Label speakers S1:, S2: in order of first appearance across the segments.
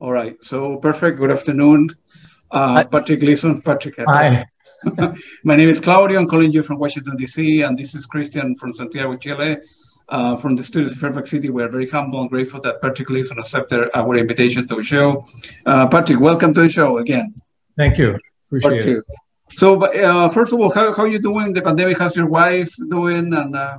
S1: All right. So perfect. Good afternoon. Uh, Patrick Gleeson. Patrick.
S2: Hi.
S1: My name is Claudio. I'm calling you from Washington, D.C., and this is Christian from Santiago, Chile. Uh, from the studios of Fairfax City, we're very humble and grateful that Patrick Gleeson accepted our invitation to the show. Uh, Patrick, welcome to the show again.
S2: Thank you. Appreciate it.
S1: So, uh, first of all, how, how are you doing? The pandemic, how's your wife doing? And uh,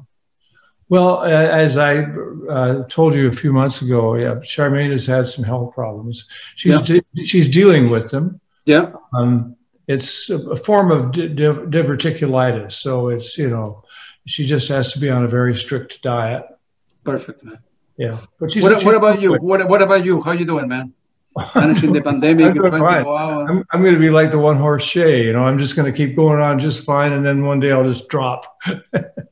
S2: well, uh, as I uh, told you a few months ago, yeah, Charmaine has had some health problems. She's yeah. de- she's dealing with them.
S1: Yeah.
S2: Um, it's a form of di- di- diverticulitis, so it's you know, she just has to be on a very strict diet.
S1: Perfect, man.
S2: Yeah,
S1: but she's, what, she's what about you? What, what about you? How you doing, man? Managing the pandemic, I'm, go.
S2: I'm, I'm going to be like the one horse Shay. You know, I'm just going to keep going on just fine, and then one day I'll just drop.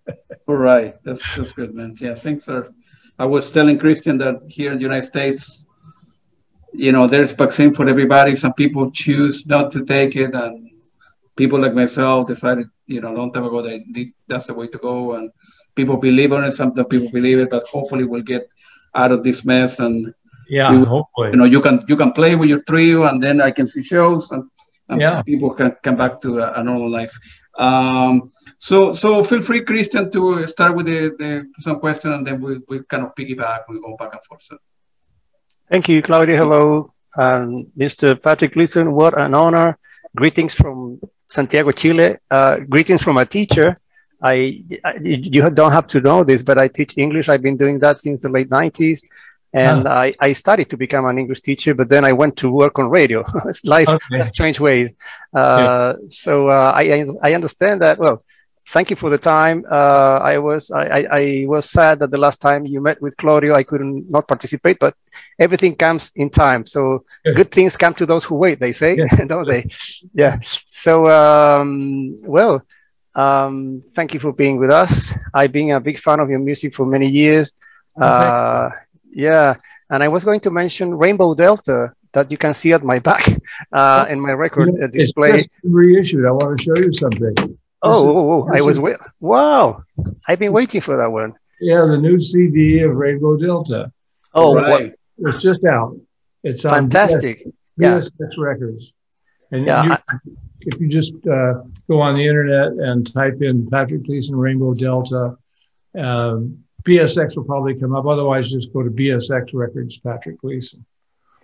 S1: All right, that's that's good, man. Yeah, things are. I was telling Christian that here in the United States, you know, there's vaccine for everybody. Some people choose not to take it, and people like myself decided, you know, a long time ago that that's the way to go. And people believe on it. Some people believe it, but hopefully we'll get out of this mess. And
S2: yeah, hopefully,
S1: you know, you can you can play with your trio, and then I can see shows, and, and yeah. people can come back to a, a normal life. Um, so, so feel free, Christian, to start with the, the some question, and then we we kind of piggyback. We go back and forth. So.
S3: Thank you, Claudia. Hello, um, Mr. Patrick Gleeson. What an honor! Greetings from Santiago, Chile. Uh, greetings from a teacher. I, I, you don't have to know this, but I teach English. I've been doing that since the late '90s, and oh. I, I studied to become an English teacher. But then I went to work on radio. Life okay. strange ways. Uh, yeah. So uh, I I understand that well thank you for the time. Uh, I was I, I, was sad that the last time you met with Claudio, I couldn't not participate, but everything comes in time. So yes. good things come to those who wait, they say, yes. don't they? Yeah. So um, well, um, thank you for being with us. I've been a big fan of your music for many years. Uh, yeah, and I was going to mention Rainbow Delta that you can see at my back uh, in my record uh, display. It's
S2: just reissued. I want to show you something.
S3: Oh, I was wait. Wow, I've been waiting for that one.
S2: Yeah, the new CD of Rainbow Delta.
S3: Oh, right.
S2: What? It's just out. It's
S3: fantastic.
S2: BS, yeah. Records. And yeah, you, I, if you just uh, go on the internet and type in Patrick Gleeson Rainbow Delta, um, BSX will probably come up. Otherwise, just go to BSX Records, Patrick Gleeson.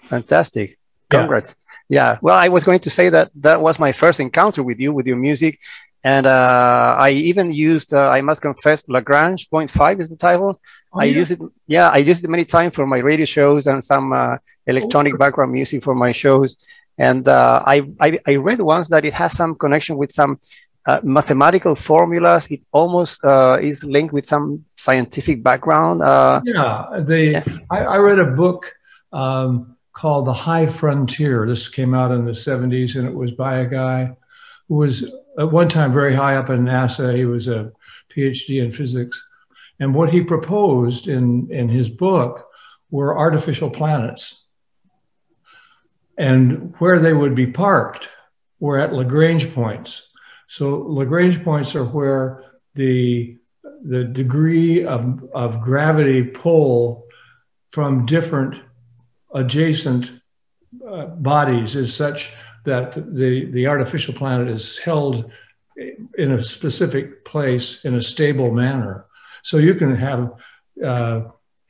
S3: Fantastic. Congrats. Yeah. yeah. Well, I was going to say that that was my first encounter with you, with your music. And uh, I even used, uh, I must confess, Lagrange Point Five is the title. Oh, I yeah. use it, yeah, I used it many times for my radio shows and some uh, electronic oh. background music for my shows. And uh, I, I, I, read once that it has some connection with some uh, mathematical formulas. It almost uh, is linked with some scientific background.
S2: yeah, the, yeah. I, I, read a book um, called The High Frontier. This came out in the 70s and it was by a guy who was at one time very high up in NASA. He was a PhD in physics. And what he proposed in, in his book were artificial planets. And where they would be parked were at Lagrange points. So Lagrange points are where the, the degree of, of gravity pull from different adjacent uh, bodies is such that the, the artificial planet is held in a specific place in a stable manner. So you can have uh,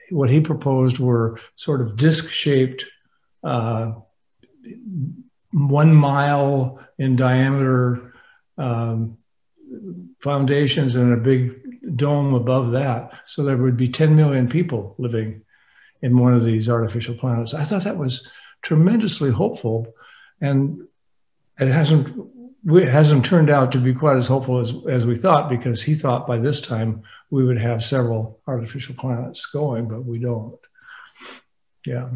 S2: what he proposed were sort of disc shaped, uh, one mile in diameter um, foundations and a big dome above that. So there would be 10 million people living in one of these artificial planets. I thought that was tremendously hopeful and it hasn't it hasn't turned out to be quite as hopeful as, as we thought because he thought by this time we would have several artificial planets going, but we don't. Yeah.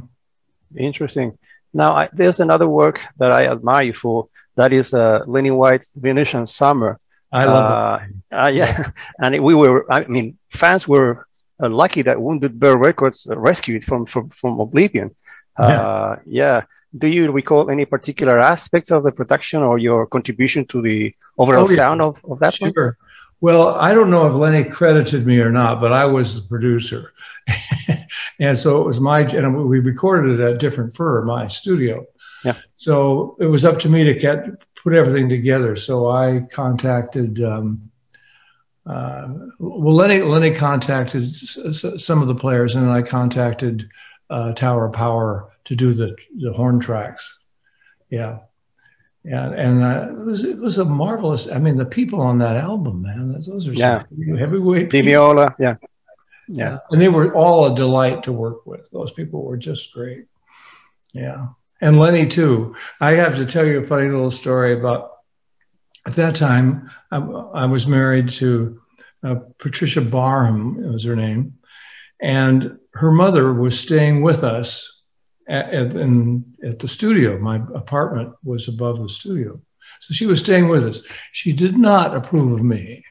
S3: Interesting. Now, I, there's another work that I admire you for. That is uh, Lenny White's Venetian Summer.
S2: I love uh,
S3: it. Uh, yeah, and we were. I mean, fans were uh, lucky that Wounded Bear Records rescued from from, from oblivion. Yeah. Uh, yeah do you recall any particular aspects of the production or your contribution to the overall oh, yeah. sound of, of that
S2: sure. One? Well, I don't know if Lenny credited me or not, but I was the producer. And so it was my, and we recorded it at Different Fur, my studio.
S3: Yeah.
S2: So it was up to me to get, put everything together. So I contacted, um, uh, well, Lenny, Lenny contacted some of the players and then I contacted uh, Tower of Power to do the, the horn tracks. Yeah. Yeah, and uh, it was it was a marvelous. I mean, the people on that album, man, those are
S3: yeah.
S2: heavyweight.
S3: Viola, yeah. yeah,
S2: and they were all a delight to work with. Those people were just great. Yeah, and Lenny too. I have to tell you a funny little story about. At that time, I, I was married to uh, Patricia Barham, was her name, and her mother was staying with us at, at, in, at the studio. My apartment was above the studio. So she was staying with us. She did not approve of me.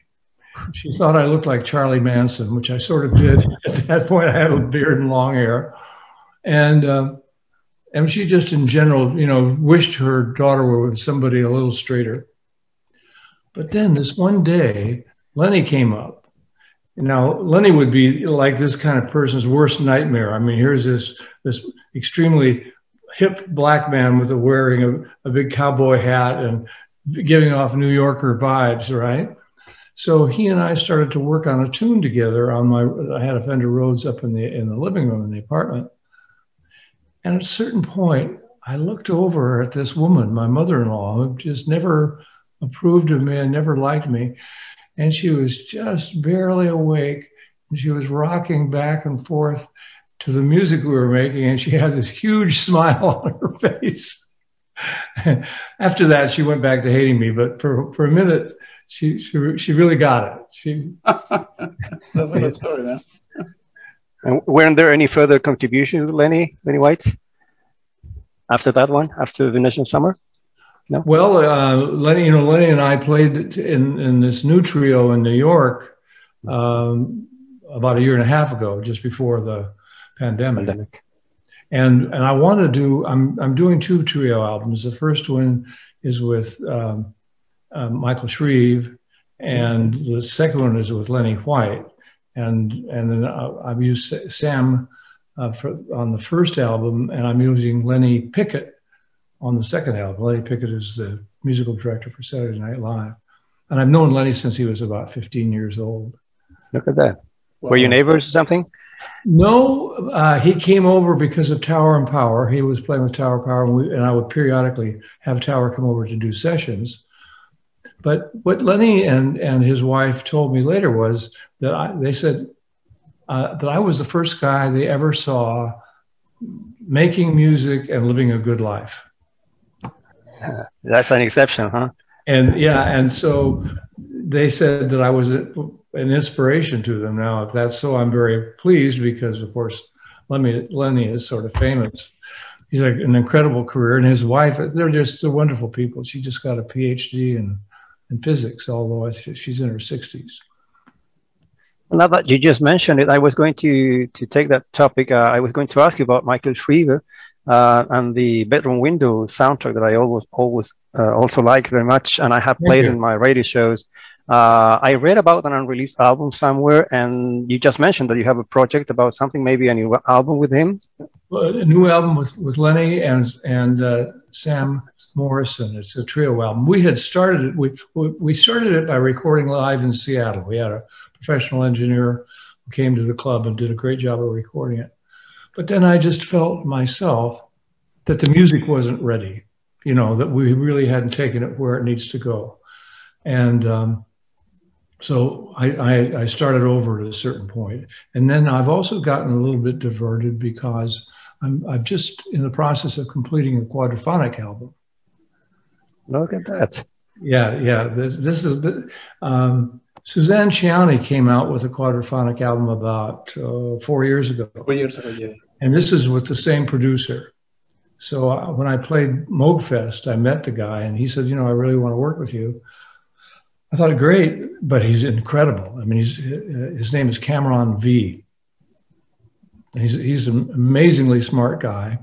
S2: She thought I looked like Charlie Manson, which I sort of did. At that point, I had a beard and long hair. And, uh, and she just in general, you know, wished her daughter were with somebody a little straighter. But then this one day, Lenny came up. Now, Lenny would be like this kind of person's worst nightmare. I mean, here's this this extremely hip black man with a wearing a, a big cowboy hat and giving off New Yorker vibes, right? So he and I started to work on a tune together on my I had a Fender Rhodes up in the in the living room in the apartment. And at a certain point, I looked over at this woman, my mother-in-law, who just never approved of me and never liked me. And she was just barely awake. And she was rocking back and forth to the music we were making, and she had this huge smile on her face. After that, she went back to hating me, but for, for a minute, she, she, she really got it. She
S1: That's a good story, man.
S3: And weren't there any further contributions, Lenny, Lenny White, after that one, after the Venetian Summer?
S2: No. Well, uh, Lenny, you know, Lenny and I played in in this new trio in New York um, about a year and a half ago, just before the pandemic. pandemic. And and I want to do. I'm I'm doing two trio albums. The first one is with um, uh, Michael Shrieve, and the second one is with Lenny White. And and then I've used Sam uh, for, on the first album, and I'm using Lenny Pickett on the second album. Lenny Pickett is the musical director for Saturday Night Live, and I've known Lenny since he was about 15 years old.
S3: Look at that. Were you neighbors or something?
S2: No, uh, he came over because of Tower and Power. He was playing with Tower Power, and, we, and, I would periodically have Tower come over to do sessions. But what Lenny and, and his wife told me later was that I, they said uh, that I was the first guy they ever saw making music and living a good life.
S3: That's an exception, huh?
S2: And yeah, and so they said that I was an inspiration to them. Now, if that's so, I'm very pleased because, of course, Lenny, Lenny is sort of famous. He's like an incredible career, and his wife, they're just wonderful people. She just got a PhD in, in physics, although she's in her 60s.
S3: Now that you just mentioned it, I was going to to take that topic. Uh, I was going to ask you about Michael Shrieve uh, and the bedroom window soundtrack that I always always uh, also like very much, and I have played in my radio shows. Uh, I read about an unreleased album somewhere, and you just mentioned that you have a project about something, maybe a new album with him.
S2: a new album with, with Lenny and and uh, Sam Morrison. It's a trio album. We had started it. We we started it by recording live in Seattle. We had a professional engineer who came to the club and did a great job of recording it. But then I just felt myself that the music wasn't ready. You know that we really hadn't taken it where it needs to go, and um, so I, I, I, started over at a certain point. And then I've also gotten a little bit diverted because I'm, I'm just in the process of completing a quadraphonic album.
S3: Look at that.
S2: Yeah, yeah. This, this is the, um, Suzanne Ciani came out with a quadraphonic album about uh, four years ago.
S1: Four years ago, yeah.
S2: And this is with the same producer. So uh, when I played Moogfest, I met the guy and he said, you know, I really want to work with you. I thought, great, but he's incredible. I mean, he's, his name is Cameron V. He's, he's an amazingly smart guy,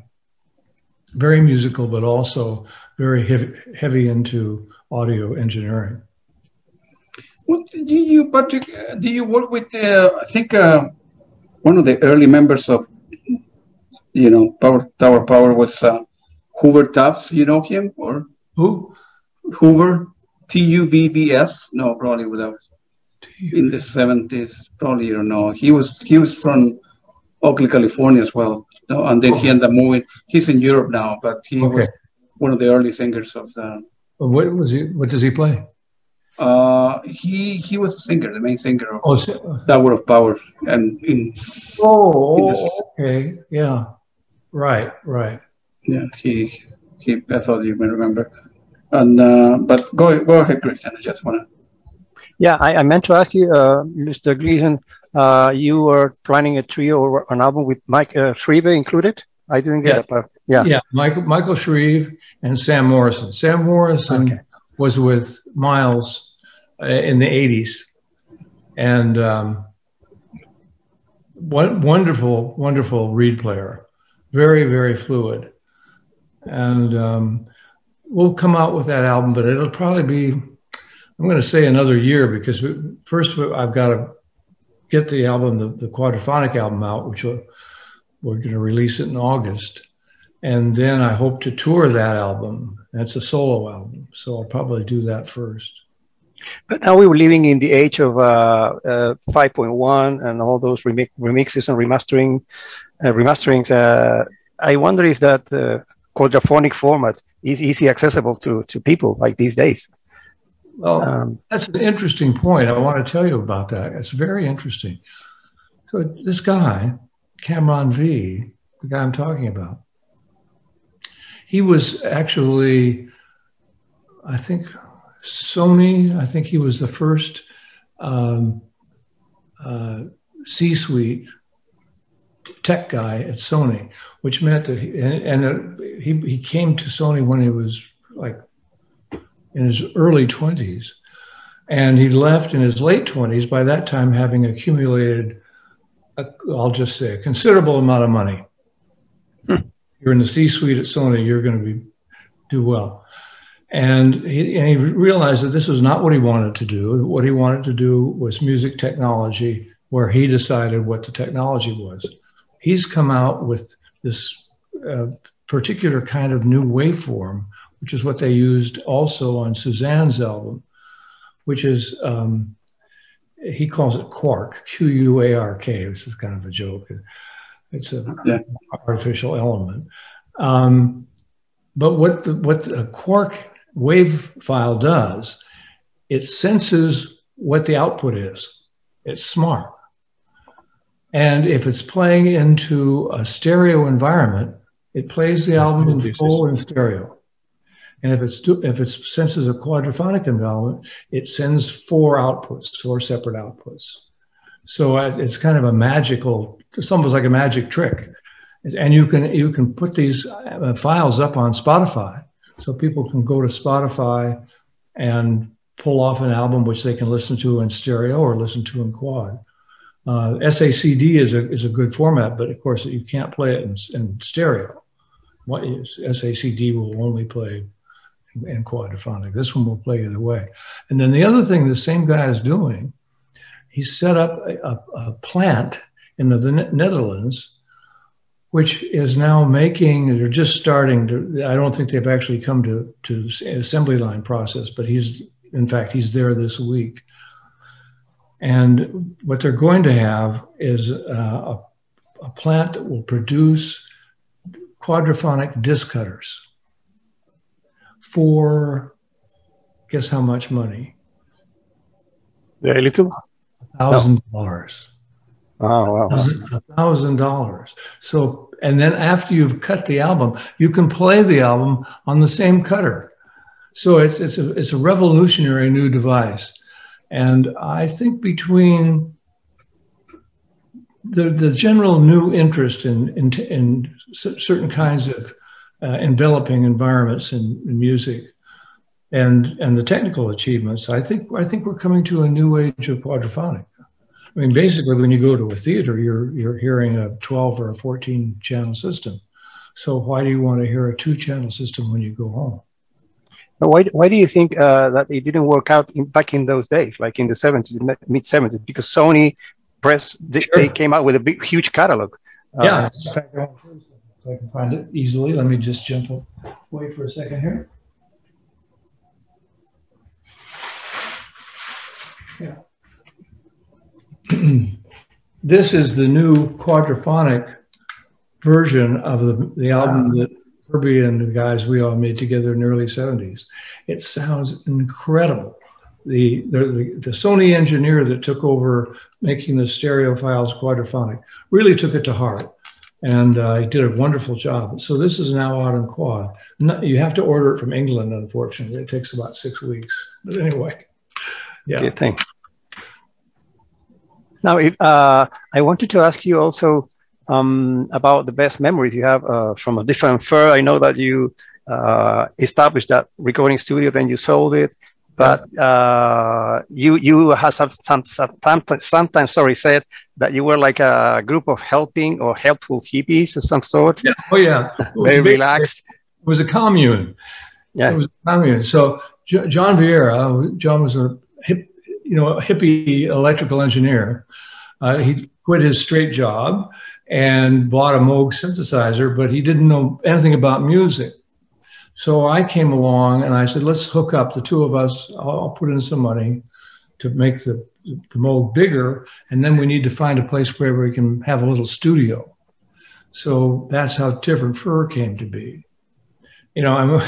S2: very musical, but also very heavy, heavy into audio engineering.
S1: Well, do you, Patrick, do you work with, uh, I think, uh, one of the early members of you know, Power Tower Power was uh, Hoover Tubbs. You know him or
S2: Who?
S1: Hoover T U V B S? No, probably without. In the seventies, probably you don't know. He was he was from Oakland, California as well. No, and then he ended up moving. He's in Europe now, but he
S2: Okay.
S1: was one of the early singers of the.
S2: What was he? What does he play?
S1: Uh, he he was a singer, the main singer of
S2: Oh,
S1: Tower of Power, and in
S2: oh,
S1: In this-
S2: okay, yeah, right, right.
S1: yeah, he he. I thought you may remember. And uh, but go go ahead, Christian. I just wanna.
S3: Yeah, I, I meant to ask you, uh, Mr. Gleeson, uh, you were planning a trio or an album with Mike uh, Shrieve included? I didn't get
S2: Yeah.
S3: it, but yeah.
S2: Yeah, Michael Michael Shrieve and Sam Morrison. Sam Morrison
S3: Okay.
S2: was with Miles uh, in the '80s, and um, one wonderful, wonderful reed player, very, very fluid, and um, we'll come out with that album, but it'll probably be, I'm going to say another year because we, first I've got to get the album, the, the quadraphonic album out, which will, we're going to release it in August. And then I hope to tour that album. That's a solo album. So I'll probably do that first.
S3: But now we're living in the age of uh, uh, 5.1 and all those remix, remixes and remastering, uh, remasterings. Uh, I wonder if that uh, quadraphonic format is easy accessible to, to people like these days.
S2: Well,
S3: Um,
S2: that's an interesting point. I want to tell you about that. It's very interesting. So this guy, Cameron V, the guy I'm talking about, he was actually, I think, Sony. I think he was the first um, uh, C-suite tech guy at Sony, which meant that he, and, and uh, he, he came to Sony when he was like in his early 20s. And he left in his late 20s, by that time having accumulated, I'll just say, a considerable amount of money. You're in the C suite at Sony, you're going to be do well. And he, and he realized that this was not what he wanted to do. What he wanted to do was music technology, where he decided what the technology was. He's come out with this uh, particular kind of new waveform, which is what they used also on Suzanne's album, which is, um, he calls it Quark, Q U A R K, which is kind of a joke. It's an
S1: Yeah.
S2: artificial element. Um, but what the, what the Quark wave file does, it senses what the output is. It's smart. And if it's playing into a stereo environment, it plays the album in full in stereo. And if it's if it senses a quadraphonic environment, it sends four outputs, four separate outputs. So it's kind of a magical, it's almost like a magic trick. And you can you can put these uh, files up on Spotify, so people can go to Spotify and pull off an album which they can listen to in stereo or listen to in quad. Uh, SACD is a is a good format, but of course you can't play it in, in stereo. What is SACD will only play in, in quadraphonic. This one will play either way. And then the other thing the same guy is doing, he set up a, a, a plant in the, the Netherlands which is now making they're just starting to i don't think they've actually come to to assembly line process but he's in fact he's there this week. And what they're going to have is uh, a, a plant that will produce quadraphonic disc cutters for guess how much money?
S3: Very little.
S2: thousand dollars
S3: Oh, wow.
S2: thousand dollars. So, and then after you've cut the album, you can play the album on the same cutter. So it's it's a it's a revolutionary new device, and I think between the the general new interest in in, in certain kinds of uh, enveloping environments in, in music, and and the technical achievements, I think I think we're coming to a new age of quadraphonic. I mean, basically, when you go to a theater, you're you're hearing a 12 or a 14 channel system. So why do you want to hear a two channel system when you go home?
S3: Why, why do you think uh, that it didn't work out in, back in those days, like in the 70s, mid 70s? Because Sony press, they,
S2: Sure.
S3: they came out with a big, huge catalog. Uh,
S2: Yeah. if I can find it easily. Let me just jump away for a second here. Yeah. this is the new quadraphonic version of the, the album that Herbie and the guys we all made together in the early 70s. It sounds incredible. The, the, the, Sony engineer that took over making the stereophiles quadraphonic really took it to heart and uh, he did a wonderful job. So this is now out in quad. you have to order it from England, unfortunately. It takes about six weeks. But anyway, yeah.
S3: Okay, thanks. Now, if, uh, I wanted to ask you also um, about the best memories you have uh, from a different fur. I know that you uh, established that recording studio, then you sold it, but uh, you you have some, some, sometimes, sometimes sorry said that you were like a group of helping or helpful hippies of some sort.
S2: Yeah. Oh yeah,
S3: very relaxed.
S2: It was a commune. Yeah, it was a commune. So John Vieira, John was a hip, you know, a hippie electrical engineer. Uh, he quit his straight job and bought a Moog synthesizer, but he didn't know anything about music. So I came along and I said, let's hook up the two of us. I'll, put in some money to make the, the Moog bigger. And then we need to find a place where we can have a little studio. So that's how Different Fur came to be you know, I'm,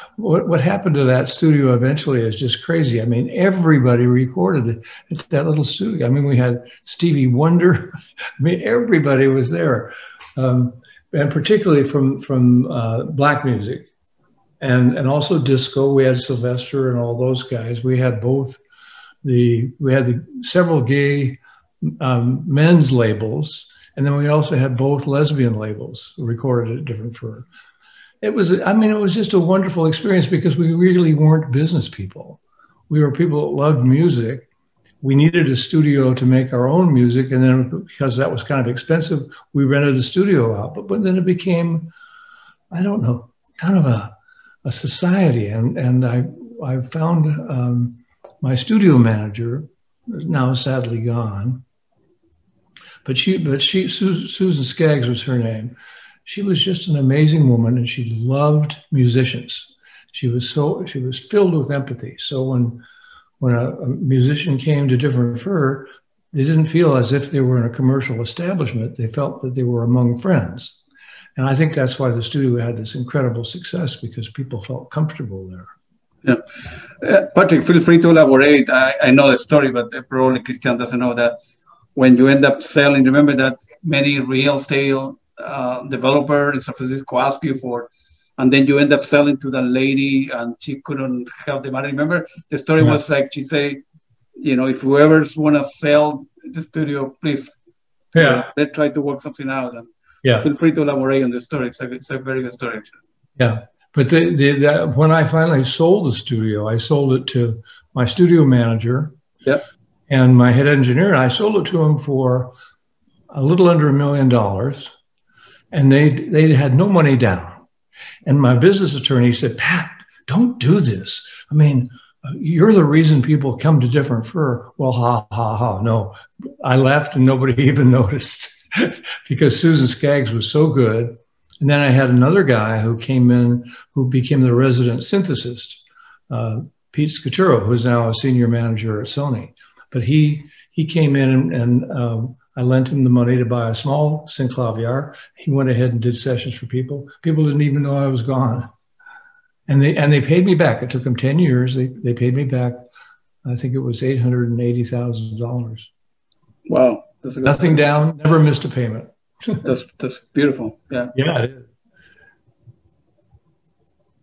S2: what, what happened to that studio eventually is just crazy. I mean, everybody recorded at that little studio. I mean, we had Stevie Wonder. I mean, everybody was there, um, and particularly from from uh, black music, and and also disco. We had Sylvester and all those guys. We had both the we had the several gay um, men's labels, and then we also had both lesbian labels recorded at Different Fur it was, I mean, it was just a wonderful experience because we really weren't business people. We were people that loved music. We needed a studio to make our own music. And then because that was kind of expensive, we rented the studio out. But, but then it became, I don't know, kind of a, a society. And, and I, I found um, my studio manager, now sadly gone, but she, but she, Susan Skaggs was her name she was just an amazing woman and she loved musicians. She was so she was filled with empathy. So when when a, a musician came to Different Fur, they didn't feel as if they were in a commercial establishment. They felt that they were among friends. And I think that's why the studio had this incredible success because people felt comfortable there.
S1: Yeah. Uh, Patrick, feel free to elaborate. I, I know the story, but probably Christian doesn't know that when you end up selling, remember that many real estate uh, developer in San Francisco ask you for, and then you end up selling to the lady and she couldn't have the money. Remember, the story yeah. was like she said, you know, if whoever's want to sell the studio, please,
S2: yeah,
S1: let's try to work something out. And
S2: yeah,
S1: feel free to elaborate on the story. It's a, it's a very good story.
S2: Yeah, but the, the, the, when I finally sold the studio, I sold it to my studio manager.
S1: Yeah.
S2: And my head engineer, I sold it to him for a little under a million dollars and they they had no money down. And my business attorney said, Pat, don't do this. I mean, you're the reason people come to different fur. Well, ha ha ha. No, I left and nobody even noticed because Susan Skaggs was so good. And then I had another guy who came in who became the resident synthesist, uh, Pete Scaturo, who's now a senior manager at Sony. But he he came in and, and um, I lent him the money to buy a small synclavier. He went ahead and did sessions for people. People didn't even know I was gone. And they and they paid me back. It took them 10 years. They they paid me back, I think it was eight hundred and eighty thousand dollars.
S1: Wow.
S2: Nothing story. down, never missed a payment.
S1: that's that's beautiful. Yeah.
S2: Yeah, it is.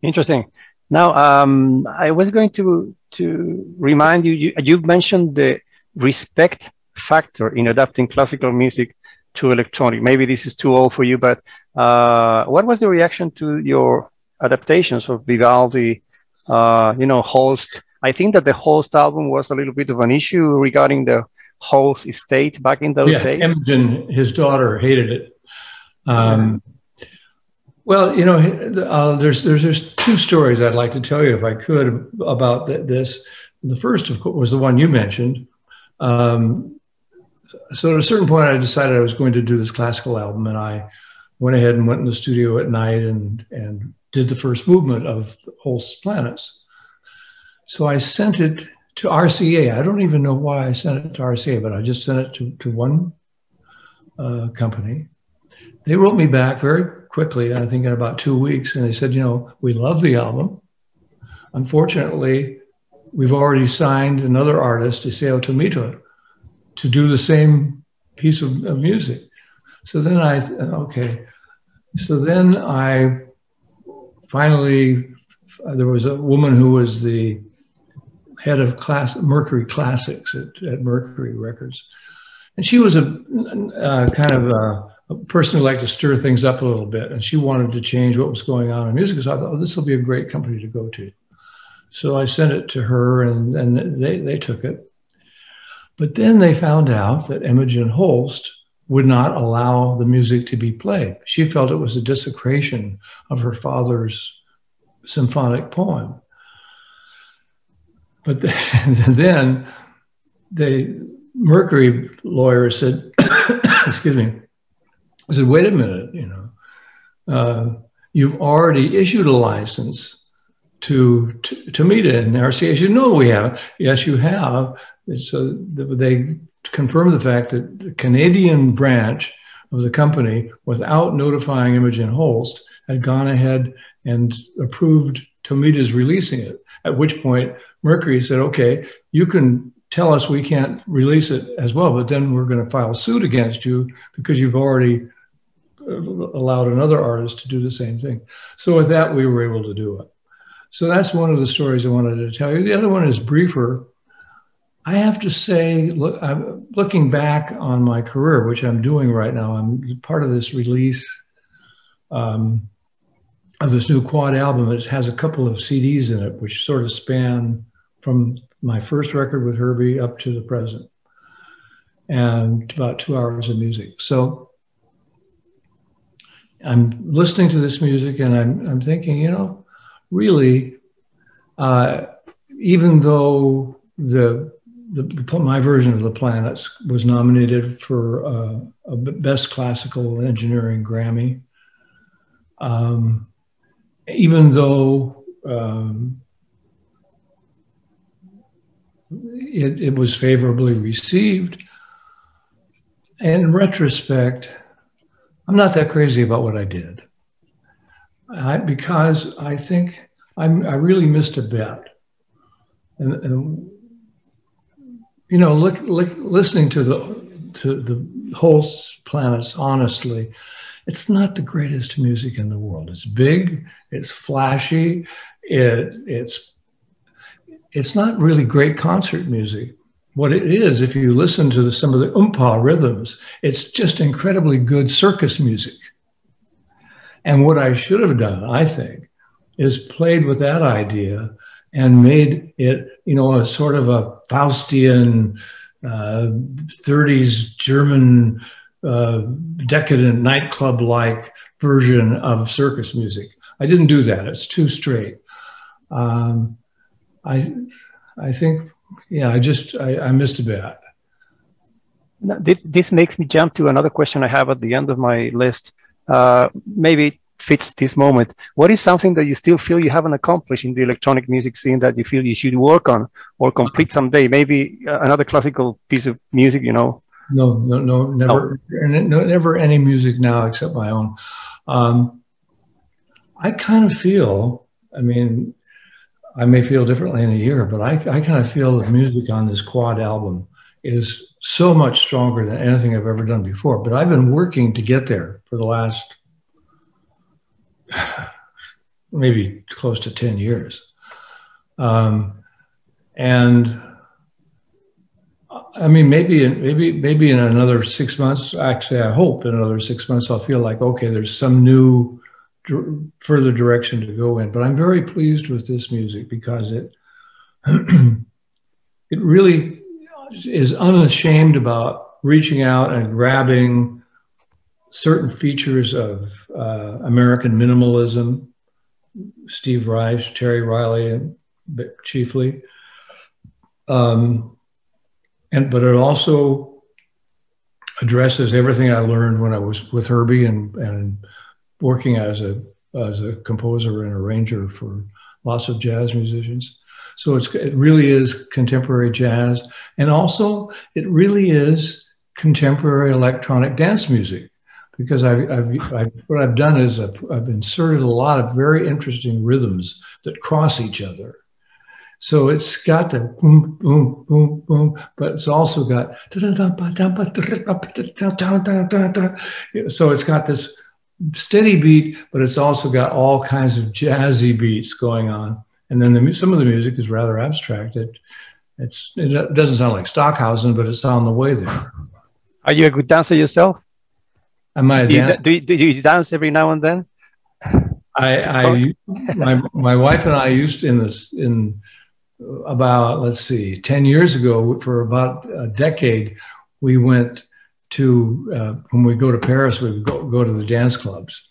S3: Interesting. Now, um, I was going to to remind you, you you've mentioned the respect factor in adapting classical music to electronic. Maybe this is too old for you, but uh, what was the reaction to your adaptations of Vivaldi, uh, you know, Holst? I think that the Holst album was a little bit of an issue regarding the Holst estate back in those
S2: yeah,
S3: days.
S2: Imogen, his daughter, hated it. Um, well, you know, uh, there's, there's there's two stories I'd like to tell you if I could about th- this. The first, of course, was the one you mentioned. Um, so at a certain point, I decided I was going to do this classical album, and I went ahead and went in the studio at night and, and did the first movement of Holst's Planets. So I sent it to RCA. I don't even know why I sent it to RCA, but I just sent it to, to one uh, company. They wrote me back very quickly, I think in about two weeks, and they said, you know, we love the album. Unfortunately, we've already signed another artist, Isao Tomita, to do the same piece of, of music. So then I, okay. So then I finally, there was a woman who was the head of class Mercury Classics at, at Mercury Records, and she was a, a kind of a, a, person who liked to stir things up a little bit, and she wanted to change what was going on in music. So I thought, oh, this will be a great company to go to. So I sent it to her, and and they they took it. But then they found out that Imogen Holst would not allow the music to be played. She felt it was a desecration of her father's symphonic poem. But the, then the Mercury lawyer said, excuse me, I said, wait a minute, you know, uh, you've already issued a license to, to, Tomita and RCA. said, no, we haven't. Yes, you have. So they confirmed the fact that the Canadian branch of the company, without notifying Imogen Holst, had gone ahead and approved Tomita's releasing it. At which point, Mercury said, okay, you can tell us we can't release it as well, but then we're going to file suit against you because you've already uh, allowed another artist to do the same thing. So with that, we were able to do it. So that's one of the stories I wanted to tell you. The other one is briefer. I have to say, look, I'm looking back on my career, which I'm doing right now. I'm part of this release um, of this new quad album. It has a couple of CDs in it, which sort of span from my first record with Herbie up to the present, and about two hours of music. So I'm listening to this music and I'm, I'm thinking, you know, really, uh, even though the the, the, my version of the planets was nominated for uh, a best classical engineering Grammy. Um, even though um, it, it, was favorably received, and in retrospect, I'm not that crazy about what I did. I, because I think I'm, i really missed a bet. And, and you know, look, look, listening to the to the whole planets honestly, it's not the greatest music in the world. It's big, it's flashy, it, it's it's not really great concert music. What it is, if you listen to the, some of the umpa rhythms, it's just incredibly good circus music. And what I should have done, I think, is played with that idea and made it, you know, a sort of a Faustian uh, 30s German uh, decadent nightclub like version of circus music. I didn't do that. It's too straight. Um, I, I think, yeah, I just, I, I missed a bit.
S3: This, this makes me jump to another question I have at the end of my list. Uh, maybe it fits this moment. What is something that you still feel you haven't accomplished in the electronic music scene that you feel you should work on or complete someday? Maybe uh, another classical piece of music, you know?
S2: No, no, no, never, no. never any music now except my own. Um, I kind of feel, I mean, I may feel differently in a year, but I, I kind of feel the music on this quad album is so much stronger than anything I've ever done before. But I've been working to get there for the last maybe close to 10 years. Um, and I mean, maybe, in, maybe, maybe in another six months, actually, I hope in another six months, I'll feel like, okay, there's some new further direction to go in. But I'm very pleased with this music because it, it really is unashamed about reaching out and grabbing certain features of uh, American minimalism, Steve Reich, Terry Riley, chiefly. Um, and but it also addresses everything I learned when I was with Herbie and, and working as a, as a composer and arranger for lots of jazz musicians. So it's, it really is contemporary jazz. And also, it really is contemporary electronic dance music because I've, I've, I've, what I've done is I've, I've, inserted a lot of very interesting rhythms that cross each other. So it's got the boom, boom, boom, boom, but it's also got so it's got this steady beat, but it's also got all kinds of jazzy beats going on. And then the, some of the music is rather abstract. It, it's, it doesn't sound like Stockhausen, but it's on the way there.
S3: Are you a good dancer yourself?
S2: Am I a
S3: do,
S2: dancer?
S3: You, do, you, do you dance every now and then?
S2: I, I my, my wife and I used to, in this in about let's see, ten years ago for about a decade, we went to uh, when we go to Paris, we would go, go to the dance clubs.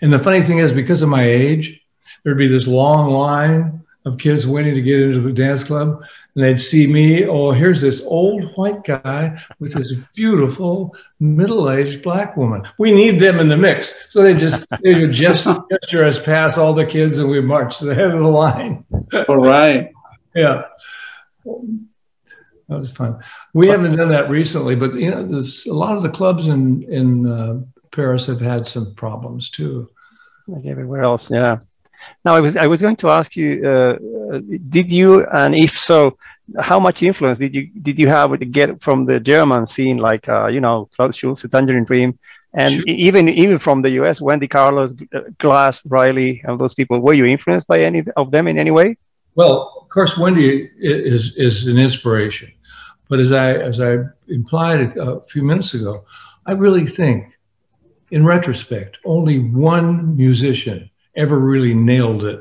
S2: And the funny thing is, because of my age, there'd be this long line of kids waiting to get into the dance club, and they'd see me. Oh, here's this old white guy with this beautiful middle-aged black woman. We need them in the mix. So they just they would just gesture us past all the kids, and we march to the head of the line.
S1: All right.
S2: yeah. That was fun. We haven't done that recently, but you know, there's a lot of the clubs in in uh, Paris have had some problems too.
S3: Like everywhere else, yeah. Now, I was I was going to ask you, uh, did you, and if so, how much influence did you did you have to get from the German scene, like uh, you know Klaus Schulze, Tangerine Dream, and sure. even even from the U.S., Wendy Carlos, Glass, Riley, and those people? Were you influenced by any of them in any way?
S2: Well, of course, Wendy is is an inspiration. But as I, as I implied a, a few minutes ago, I really think, in retrospect, only one musician ever really nailed it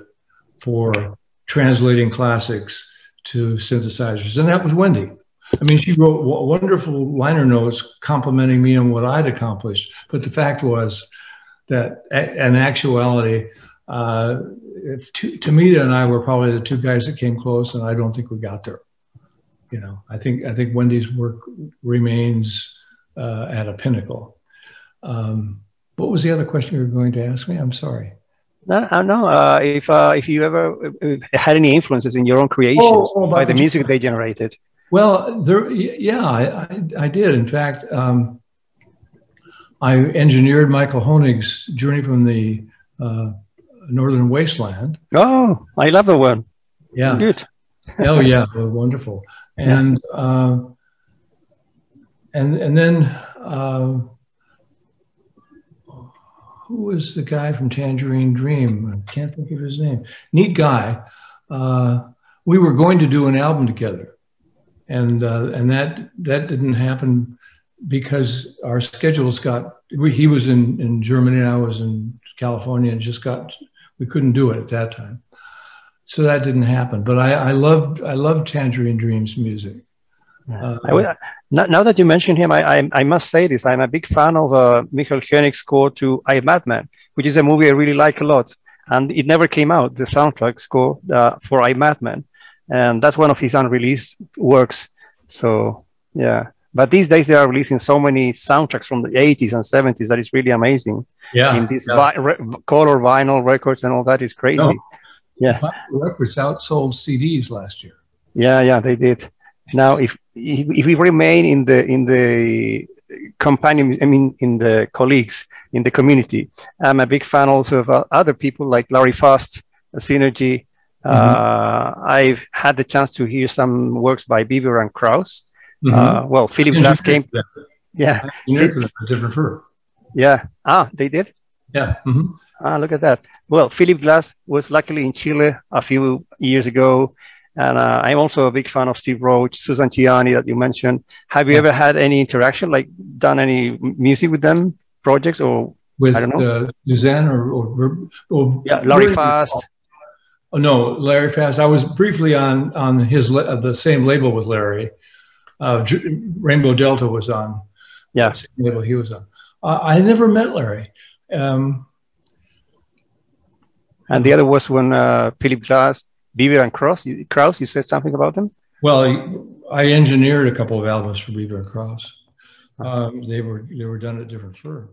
S2: for translating classics to synthesizers, and that was Wendy. I mean, she wrote wonderful liner notes complimenting me on what I'd accomplished. But the fact was that, in actuality, uh, Tomita and I were probably the two guys that came close, and I don't think we got there you know, I think I think Wendy's work remains uh, at a pinnacle. Um, what was the other question you were going to ask me? I'm sorry.
S3: No, no. Uh, if uh, if you ever uh, had any influences in your own creations oh, oh, by the music they generated.
S2: Well, there, yeah, I, I, did. In fact, um, I engineered Michael Hoenig's Journey from the uh, Northern Wasteland.
S3: Oh, I love the one.
S2: Yeah.
S3: Good.
S2: oh yeah, well, wonderful and uh, and and then uh, who was the guy from Tangerine Dream? I can't think of his name. Neat guy. Uh, we were going to do an album together, and uh, and that that didn't happen because our schedules got. We, he was in in Germany, and I was in California, and just got. We couldn't do it at that time so that didn't happen. But I, I loved I loved Tangerine Dream's music.
S3: Uh, I, now that you mention him, I, I, I must say this: I'm a big fan of uh, Michael Hoenig's score to I Am Madman," which is a movie I really like a lot, and it never came out. The soundtrack score uh, for I Am Madman," and that's one of his unreleased works. So yeah, but these days they are releasing so many soundtracks from the 80s and 70s that is really amazing.
S2: Yeah,
S3: in these
S2: yeah.
S3: vi- re- color vinyl records and all that is crazy. No yeah.
S2: Records outsold CDs last year.
S3: Yeah, yeah, they did. Now, if if we remain in the in the companion, I mean, in the colleagues in the community, I'm a big fan also of uh, other people like Larry Fast, Synergy. Mm-hmm. Uh, I've had the chance to hear some works by Beaver and Krause. Mm-hmm. Uh, well, Philip Glass came. Yeah,
S2: different fur.
S3: Yeah. Ah, they did.
S2: Yeah. Mm-hmm.
S3: Ah, look at that. Well, Philip Glass was luckily in Chile a few years ago. And uh, I'm also a big fan of Steve Roach, Susan Ciani that you mentioned. Have you yeah. ever had any interaction, like done any music with them, projects, or
S2: with I don't know, uh, Suzanne or, or, or
S3: yeah, Larry Fast?
S2: Oh no, Larry Fast. I was briefly on on his uh, the same label with Larry. Uh, Rainbow Delta was on.
S3: Yeah,
S2: label he was on. I never met Larry. Um,
S3: and the other was when uh, Philip Glass, Beaver and Krause. You, Krause, you said something about them?
S2: Well, I engineered a couple of albums for Beaver and Krause. Um, they were they were done at Different Fur.